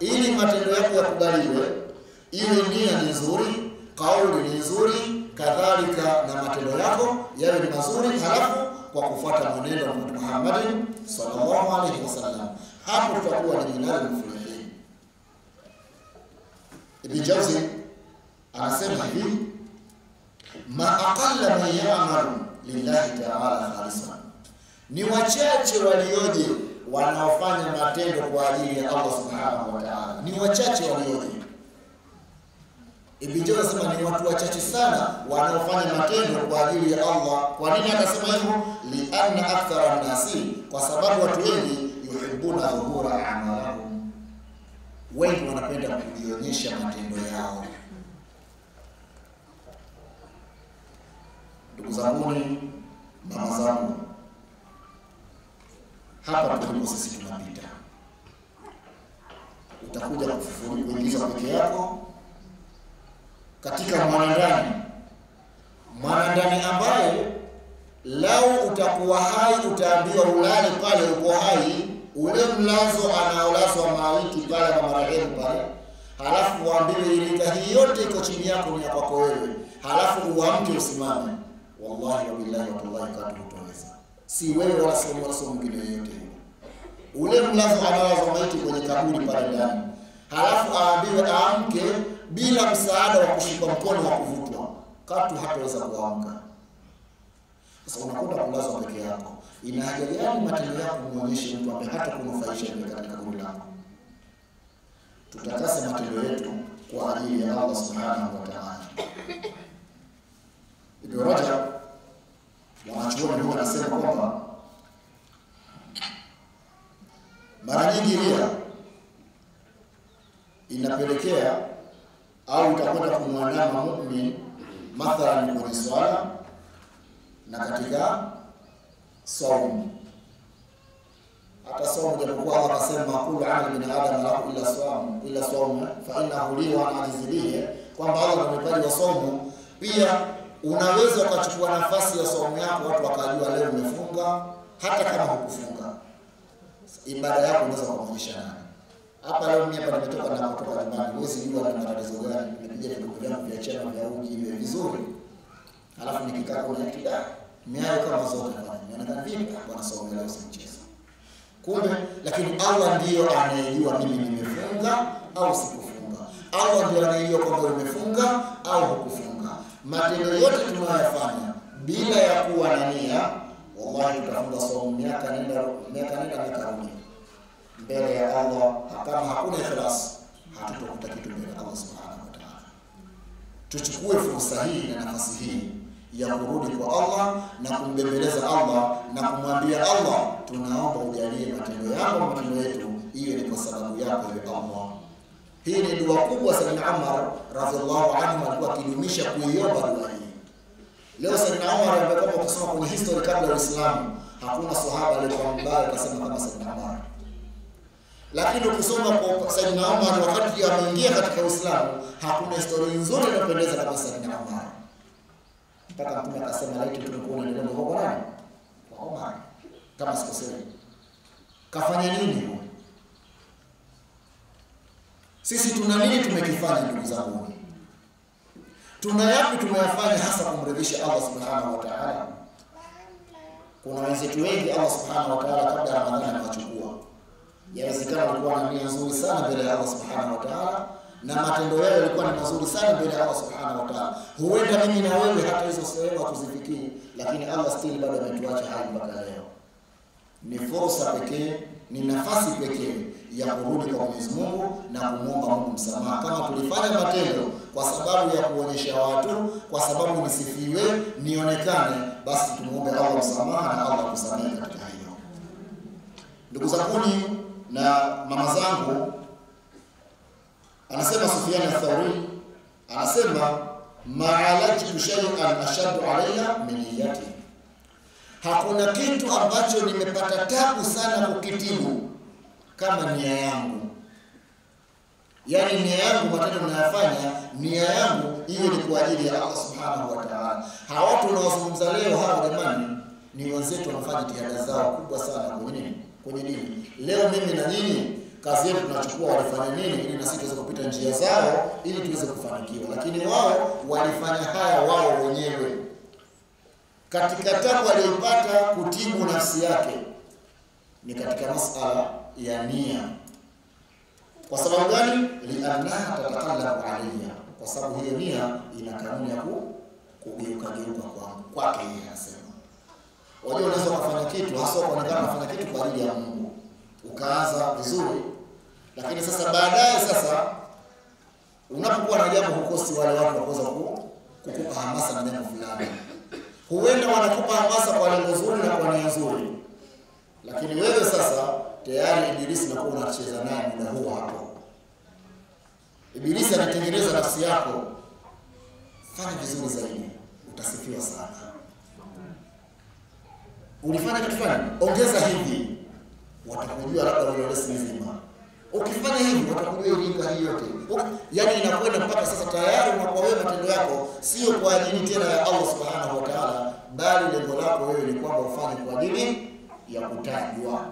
ili matendo yako yakubaliwe, iwe nia ni nzuri, kauli ni nzuri, kadhalika na matendo yako yawe ni mazuri, halafu kwa kufuata mwenendo wa Mtume Muhammad sallallahu alaihi wasallam, hapo tutakuwa ni minal muflihin. Ibn Jauzi anasema hivi, ma aqalla man ya'malu lillahi ta'ala khalisan, ni wachache walioje wanaofanya matendo kwa ajili ya Allah subhanahu wa ta'ala, ni wachache walioje. Ibn Jauzi anasema ni watu wachache sana wanaofanya matendo kwa ajili ya Allah. Kwa nini akasema hivyo? Lianna akthara nnasi, kwa sababu watu wengi yuhibuna dhuhura a'malahum, wengi wanapenda kujionyesha matendo yao. Ndugu zanguni, mama zangu, hapa tulipo sisi tunapita, utakuja kuingiza peke yako. Katika mwanandani, mwanandani ambaye lau utakuwa hai utaambiwa ulale pale, uko hai, ule mlazo anaolazwa maiti pale na marehemu pale, halafu uambiwe ilika hii yote iko chini yako, ni ya kwako wewe, halafu uamke usimame. Wallahi wabillahi wallahi hutoweza, si wewe wala si sio mwingine yeyote. Ule mlazo analazwa maiti kwenye kaburi pale ndani, halafu aambiwe aamke bila msaada wa kushikwa mkono wa kuvutwa, katu hataweza kuamka. Sasa unakwenda kulazwa peke yako, ina haja gani matendo yako muonyeshe mtu ambaye hata kunufaisha katika kaburi lako? Tutakase matendo yetu kwa ajili ya Allah subhanahu wa ta'ala. Ibn Rajab wanachuoni huwa wanasema kwamba mara nyingi ria inapelekea au itakwenda kumwandama mumin mathalan kwenye swala na katika saumu. Hata saumu, japokuwa Allah akasema kullu amali bin adam lahu illa saumu illa saumu fa innahu li wa ana kwamba Allah wa saumu pia unaweza ukachukua nafasi ya saumu yako, watu wakajua leo umefunga, hata kama hukufunga. Ibada yako unaweza kuonyesha nani? Hapa leo mimi hapa nimetoka na kutoka nyumbani, huwezi jua na matatizo gani, nimepiga vikombe vyangu vya chama vya uji iwe vizuri, alafu nikikaa kuna kida miayo kama zote bwana, nionekana vipi bwana, saumu leo si mchezo. Kumbe, lakini Allah ndiyo anayejua mimi nimefunga au sikufunga. Allah ndiyo anayejua kwamba umefunga au hukufunga matendo yote tunayoyafanya bila ya kuwa na nia, wallahi tutafunga saumu miaka nenda miaka nenda miaka rudi mbele ya Allah. Kama hakuna ikhlas, hatutokuta kitu mbele ya Allah subhanahu wa ta'ala. Tuchukue fursa hii na nafasi hii ya kurudi kwa Allah na kumbembeleza Allah na kumwambia Allah, tunaomba ujalie matendo yako matendo yetu iwe ni kwa sababu yako ya Allah. Hii ni dua kubwa. Sayyidina Umar radhiallahu anhu alikuwa akidumisha kuiomba dua hii. Leo Sayyidina Umar ambaye kama ukisoma kwenye history kabla ya Uislamu hakuna sahaba aliyekuwa mbaya akasema kama Sayyidina Umar, lakini ukisoma kwa Sayyidina Umar wakati ameingia katika Uislamu hakuna historia nzuri inayopendeza kama Sayyidina Umar, mpaka Mtume akasema laiti tungekuwa na neno kwa nani, kwa Umar kama sikosei. Kafanya nini huyo? Sisi tuna nini tumekifanya, ndugu zangu? Tuna yapi tumeyafanya hasa kumridhisha Allah subhanahu wa ta'ala? Kuna wenzetu wengi Allah subhanahu wa ta'ala kabla ya Ramadhani anawachukua. yawezekana walikuwa na nia nzuri sana mbele ya Allah subhanahu wa ta'ala, na matendo yao yalikuwa ni mazuri sana mbele ya Allah subhanahu wa ta'ala. Huenda mimi na wewe hata hizo sehemu hatuzifikii, lakini Allah still bado ametuacha hai mpaka leo. Ni fursa pekee, ni nafasi pekee ya kurudi kwa Mwenyezi Mungu na kumwomba Mungu msamaha. Kama tulifanya matendo kwa sababu ya kuonyesha watu, kwa sababu nisifiwe, nionekane, basi tumuombe Allah msamaha na Allah kusamehe katika hilo. Ndugu zanguni na mama zangu, anasema Sufyan ath-Thauri, anasema ma'alajtu shay'an ashaddu alayya min niyyati, hakuna kitu ambacho nimepata tabu sana kukitibu kama nia yangu. Yaani nia yangu, matendo ninayofanya, nia yangu hiyo ni kwa ajili ya Allah subhanahu wa ta'ala. Hawa watu unaozungumza leo hawa, jamani, ni wenzetu wanafanya jitihada zao kubwa sana kwenye nini, kwenye dini. Leo mimi na nyinyi kazi yetu tunachukua walifanya nini, ili na sisi tuweze kupita njia zao, ili tuweze kufanikiwa. Lakini wao walifanya haya wao wenyewe katika tabu aliyopata kutibu nafsi yake ni katika masala ya nia. Kwa sababu gani? liannaha tatakallamu alayya, kwa sababu hiyo nia ina kanuni ya kugeuka geuka kwangu kwake yeye. Anasema wajua, unaweza ukafanya kitu hasa kuonekana unafanya kitu kwa ajili ya Mungu, ukaanza vizuri, lakini sasa baadaye, sasa unapokuwa na jambo, hukosi wale watu wakuweza kukupa hamasa na jambo fulani. Huenda wanakupa hamasa kwa lengo zuri na kwa nia nzuri, lakini wewe sasa tayari Ibilisi nakuwa unacheza naye muda huo hapo. Ibilisi anatengeneza nafsi yako, fanya vizuri zaidi, utasifiwa sana. Ulifanya kitu fulani, ongeza hivi, watakujua labda ulolesi nzima. Ukifanya hivi, utakuwa ilinga hii yote, yaani inakwenda mpaka sasa tayari unakuwa wewe, matendo yako sio kwa ajili tena ya Allah subhanahu wa ta'ala, bali lengo lako wewe ni kwamba ufanye kwa ajili ya kutajwa.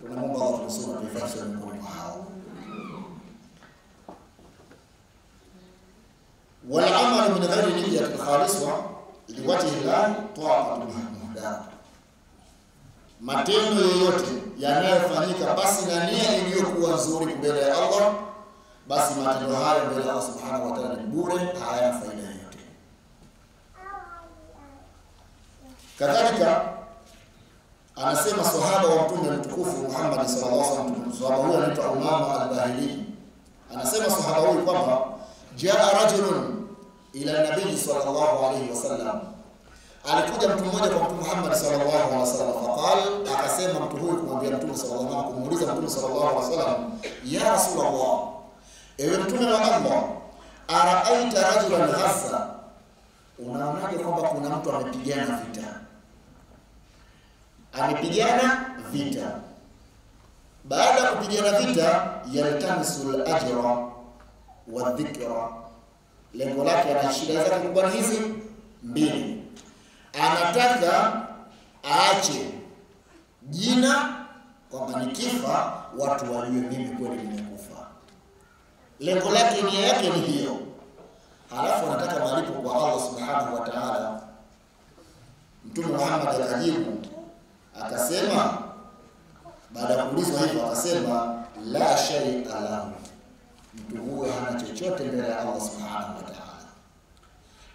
Tunamwomba Allah tunusuru tuifanye miongoni mwa hao. Wal amal min ghairi niyyatin khaliswa liwajhi Allah ta'atun matendo yoyote yanayofanyika basi na nia iliyokuwa nzuri mbele ya Allah, basi matendo hayo mbele ya Allah subhanahu wa ta'ala ni bure, hayana faida yoyote. Kadhalika anasema sahaba wa mtume mtukufu Muhammad sallallahu alaihi wasallam, sahaba huyo anaitwa Umama al-Bahili. Anasema sahaba huyu kwamba jaa rajulun ila nabii sallallahu alaihi wasallam, alikuja mtu mmoja kwa mtume Muhammad sallallahu alaihi wasallam, faqal, akasema mtu huyu kumwambia mtume sallallahu alaihi wasallam, kumuuliza mtume sallallahu alaihi wasallam, ya rasulullah, ewe mtume wa Allah, araaita rajulan ghassa, unaonaje kwamba kuna mtu amepigana vita? Amepigana vita. Baada ya kupigana vita, yaltamisu ajra wa dhikra, lengo lake ana shida zake kubwa hizi mbili, anataka aache jina kwamba nikifa watu wajue mimi kweli nimekufa. Lengo lake, nia yake ni hiyo, halafu anataka malipo kwa Allah subhanahu wa ta'ala. Mtume Muhammad akajibu akasema baada ya kuulizwa hivyo, akasema la shay'a lahu, mtu huyo hana chochote mbele ya Allah subhanahu wa ta'ala.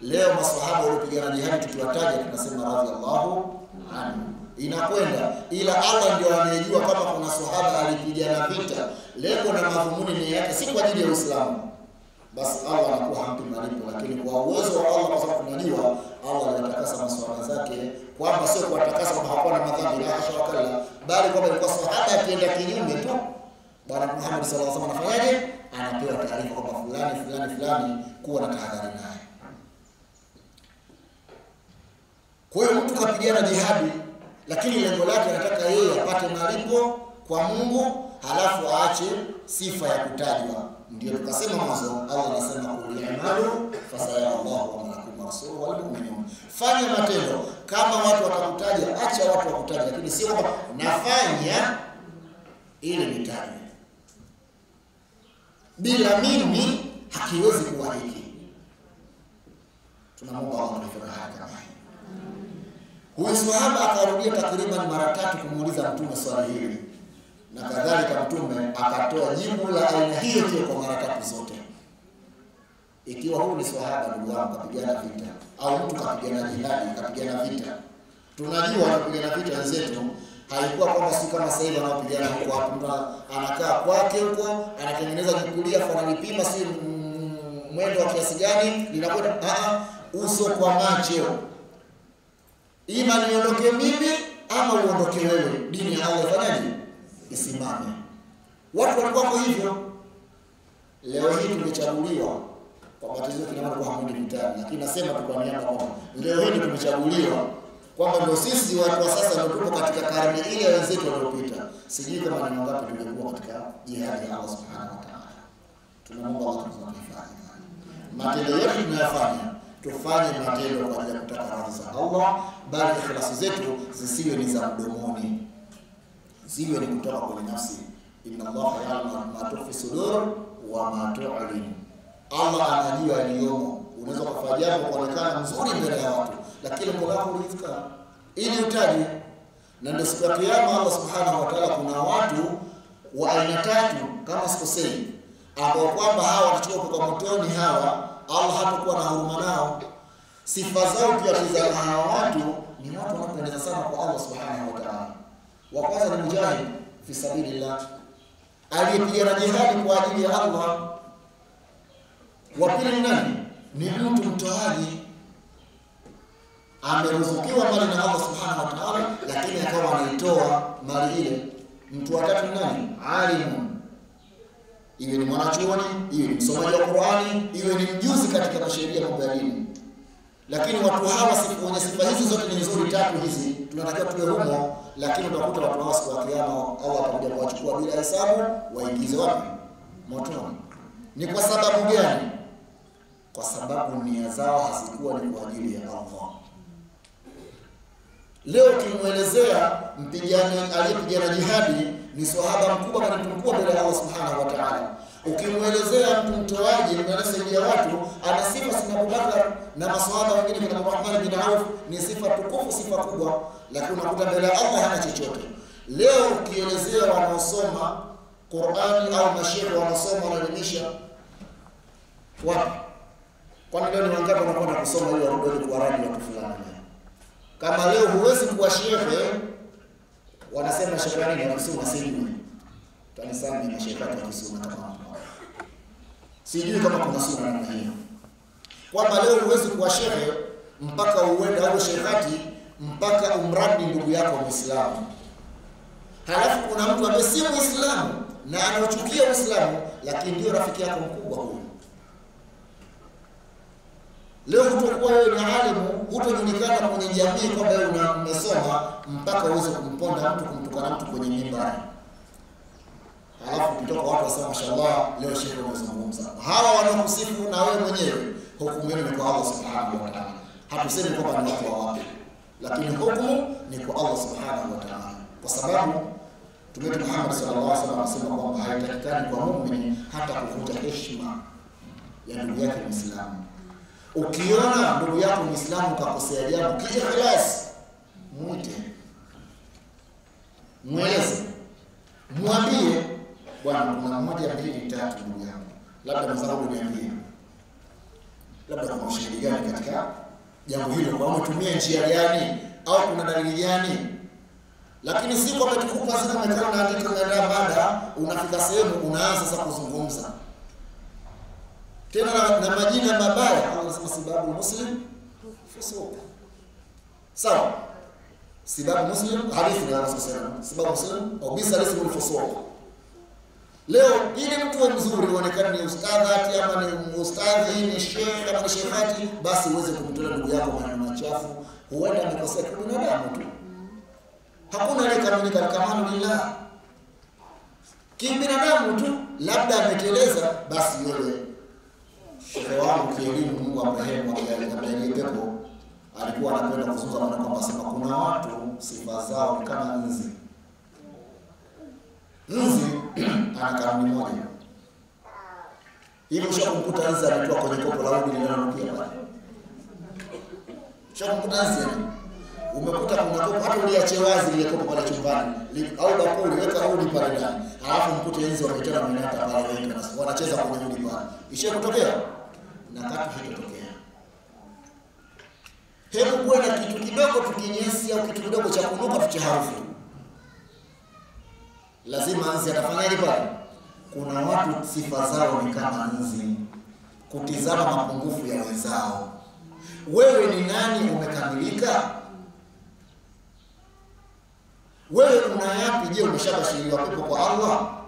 Leo maswahaba waliopigana jihadi tukiwataja, tunasema radhiallahu anhu, inakwenda. Ila Allah ndio anayejua kama kuna sahaba alipigana vita, lengo na madhumuni ni yake si kwa ajili ya Uislamu, basi Allah anakuwa hampi malipo, lakini kwa uwezo wa Allah, kwa sababu tunajua Allah anatakasa maswahaba zake kwamba sio kuwatakasa kwamba hakuwa na madhambi, la hasha wakalla, bali kwamba ilikuwa sahaba akienda kinyume tu, Bwana Muhammad sallallahu alaihi wasallam anafanyaje? Anapewa taarifa kwamba fulani fulani fulani, kuwa na tahadhari naye. Kwa hiyo mtu kapigana jihadi, lakini lengo lake anataka yeye apate malipo kwa Mungu, halafu aache sifa ya kutajwa. Ndio tukasema mwanzo, Allah anasema qul i'malu fasayara Allahu wa rasuluhu wal mu'minun, fanya matendo kama watu watakutaja, acha watu wakutaja, lakini sio kwamba nafanya ili nitajwe. Bila mimi hakiwezi kuwa hiki. Tunamwomba Allah kama. Huyu sahaba akarudia takriban mara tatu kumuuliza mtume swali hili. Na kadhalika, mtume akatoa jibu la aina hiyo hiyo kwa mara tatu zote. Ikiwa huyu ni sahaba, ndugu wangu, kapigana vita. Au mtu kapigana jihadi, kapigana vita, tunajua wanapigana vita wenzetu, haikuwa kwamba si kama sasa hivi wanaopigana huko mtu anakaa kwake huko anatengeneza jikulia fananipima si mwendo wa kiasi gani linakwenda, uso kwa macho ima niondoke mimi ama uondoke wewe, dini ya Allah ifanyaje? Isimame. Watu walikuwa kwa hivyo. Leo hii tumechaguliwa kwa matatizo kinakuwa hamudi vitani, lakini nasema tu kwa niaba kwamba leo hii tumechaguliwa kwamba ndio sisi watu wa sasa ndio tuko katika karne ile ya wenzetu waliopita. Sijui kama ni wangapi tulikuwa katika jihadi ya Allah subhanahu wa ta'ala. Tunamwomba Allah tunaifanye matendo yetu tunayofanya tufanye matendo kwa ajili ya kutaka radhi za Allah, bali ikhlasi zetu zisiwe ni za mdomoni, ziwe ni kutoka kwenye nafsi. inna Allaha ya'lamu ma tukhfi sudur wa ma tu'lin. Allah anajua yaliyomo. Unaweza kufanya jambo kuonekana mzuri mbele ya watu, lakini lengo wako ulifika ili utaje. Na ndio siku ya Kiyama Allah subhanahu wa ta'ala, kuna watu wa aina tatu kama sikosei, ambao kwamba hawa watachukua kwa motoni. Hawa Allah hatakuwa na huruma nao. Sifa zao pia za hawa watu ni watu wanaopendeza sana kwa Allah subhanahu wa ta'ala. Wa kwanza ni mujahid fi sabilillah, aliyepigana jihadi kwa ajili ya Allah. Wa pili ni nani? Ni mtu mtoaji, ameruzukiwa mali na Allah subhanahu wa ta'ala, lakini akawa anaitoa mali ile. Mtu wa tatu ni nani? Alimu, iwe ni mwanachuoni, iwe ni msomaji wa Qur'ani, iwe ni mjuzi katika masheria ya dini. Lakini watu hawa sifa wenye sifa hizi zote ni nzuri, tatu hizi tunatakiwa tuwe humo, lakini utakuta watu hawa siku ya Kiyama Allah atakuja kuwachukua bila hesabu, waingize wapi? Motoni. Ni kwa sababu gani? Kwa sababu nia zao hazikuwa ni kwa ajili ya Allah. Leo ukimwelezea mpigani aliyepigana jihadi ni swahaba mkubwa na mtu mkubwa mbele ya Allah subhanahu wa ta'ala. Ukimwelezea mtu mtoaji anasaidia watu, ana sifa sina Abubakar na maswahaba wengine kama Abdurrahman bin Auf, ni sifa tukufu, sifa kubwa, lakini unakuta mbele ya Allah hana chochote. Leo ukielezea wanaosoma Qur'ani au mashehe wanaosoma wanaelimisha wapi? Kwani leo ni wangapi wanakwenda kusoma ili warudi kwa radi watu fulani? Kama leo huwezi kuwa shehe, wanasema shetani? Wakisoma sijui kanisani na shetani wake wakisoma kama sijui kama kuna sura namna hiyo, kwamba leo huwezi kuwa shehe mpaka uende au shehati mpaka umradi ndugu yako Muislamu, halafu kuna mtu ambaye si Muislamu na anachukia Uislamu, lakini ndio rafiki yako mkubwa huyo. Leo kutokuwa wewe ni alimu, hutojulikana kwenye jamii kwamba una umesoma mpaka uweze kumponda mtu, kumtukana mtu kwenye mimbari. Halafu kutoka watu wasema mashallah, leo shehe umezungumza. Hawa wanakusifu na wewe mwenyewe, hukumu yenu ni kwa Allah subhanahu wa ta'ala. Hatusemi kwamba ni watu wa wapi, lakini hukumu ni kwa Allah subhanahu wa ta'ala, kwa sababu Mtume Muhammad sallallahu alaihi wasallam anasema kwamba haitakikani kwa muumini hata kuvuta heshima ya ndugu yake Muislamu. Ukiona ndugu yako Muislamu kakosea jambo kiikhlas, mwite, mweleze, mwambie, bwana, kuna moja mbili tatu, ndugu yangu, labda mwenzangu niambie, labda kuna ushahidi gani katika jambo hilo, kwa umetumia njia gani? Au kuna dalili gani? Lakini si kwamba tukupa sasa, umekaa unaandika, unaandaa mada, unafika sehemu unaanza sasa kuzungumza tena na, na majina mabaya. Anasema sibabu muslim fusuq, sawa. Sibabu muslim hadithi na Rasul sallallahu sibabu muslim au bisa lismu fusuq. Leo ili mtu wa mzuri uonekane ni ustadhi ama ni ustadhi ni shehe ama ni basi uweze kumtolea ndugu yako maneno machafu, huenda amekosea kibinadamu tu, hakuna aliyekamilika. Alhamdulillah, kibinadamu tu, labda ameteleza, basi wewe Shehe wangu kielimu, Mungu amrehemu, ajalie pepo, alikuwa anapenda kuzungumza maana kwamba sema kuna watu sifa zao ni kama nzi. Nzi ana kanuni moja hivi, ushakumkuta nzi ametoa kwenye kopo la udi linalonukia pale? Ushakumkuta nzi? Umekuta kuna kopo, hata uliache wazi lile kopo pale chumbani au bakuli, weka udi pale ndani, alafu mkute nzi wametana mwenata pale, wengi wanacheza kwenye udi pale, ishakutokea kutokea na katu haitotokea. Hebu kuwe na kitu kidogo tukinyesi au kitu kidogo cha kunuka tu harufu, lazima nzi atafanyaje pale? Kuna watu sifa zao ni kama nzi, kutizama mapungufu ya wenzao. Wewe ni nani? Umekamilika? Wewe una yapi? Je, umeshabashiriwa pepo kwa Allah?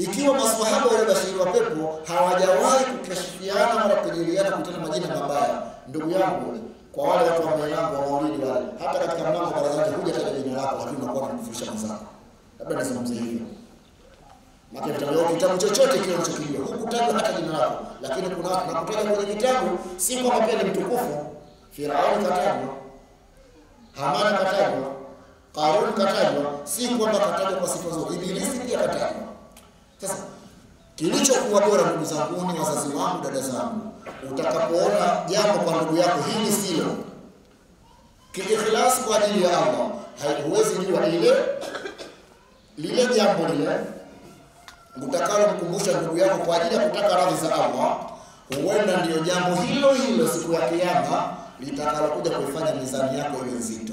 Ikiwa maswahaba wale bashiri wa pepo hawajawahi kukashifiana wala kujadiliana kutana majina mabaya, ndugu yangu, kwa wale watu wa mlango wa maulidi wale, hata katika mlango wa yake huja kwa jina lako, lakini unakuwa unamkufurisha mzako. Labda nizungumzie hivyo, maana mtandao kitabu chochote kile unachokijua hukutajwa hata jina lako, lakini kuna watu nakutaja kwenye kitabu, si kwamba pia ni mtukufu. Firauni katajwa, Hamana katajwa, Qarun katajwa, si kwamba katajwa kwa sifa zote, Ibilisi pia katajwa. Sasa kilichokuwa bora, ndugu zangu, ni wazazi wangu, dada zangu, utakapoona jambo kwa ndugu yako hili silo kiikhlas kwa ajili ya Allah, huwezi jua ile lile jambo lile utakalo mkumbusha ndugu yako kwa ajili ya kutaka radhi za Allah, huenda ndiyo jambo hilo hilo siku ya Kiyama litakalokuja kuifanya mizani yako iwe nzito.